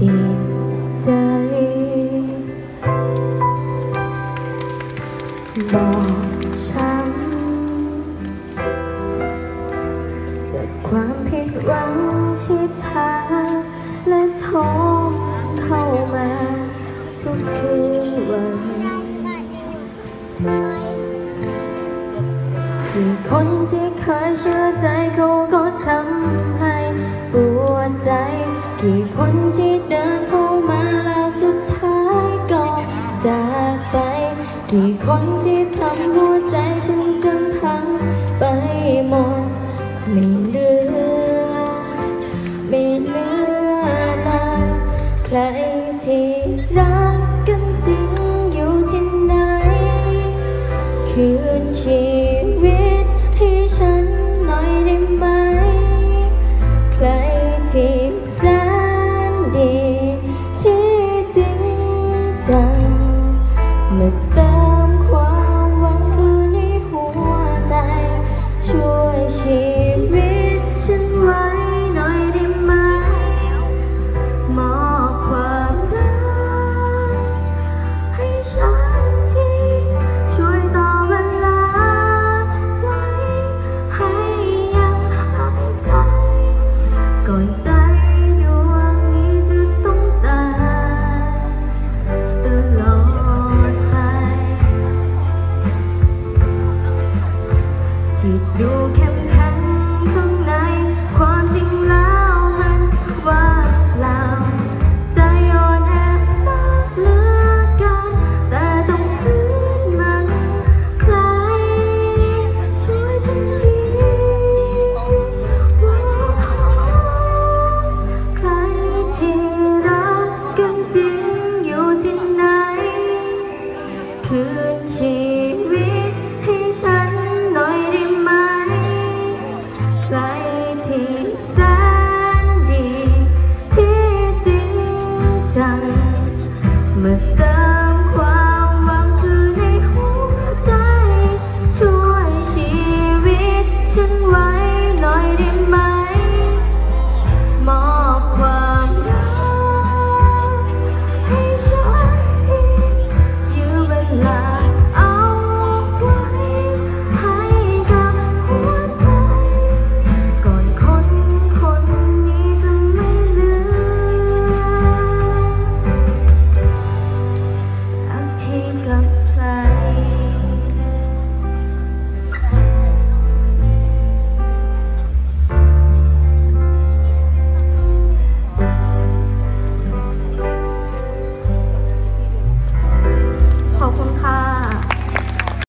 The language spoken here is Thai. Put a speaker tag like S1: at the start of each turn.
S1: บอกฉันจากความผิดหวังที่ทาและท้องเข้ามาทุกคืนวันกี่คนที่เคยเชื่อใจเขาก็ทำให้ปวดใจ กี่คนที่เดินเข้ามาแล้วสุดท้ายก็จากไป กี่คนที่ทำหัวใจฉันจนพังไปหมดไม่เหลือ ไม่เหลือเลยใครที่รัก คืนชีวิตให้ฉันหน่อยได้ไหม ใครที่แสนดีที่จริงจังเมื่อ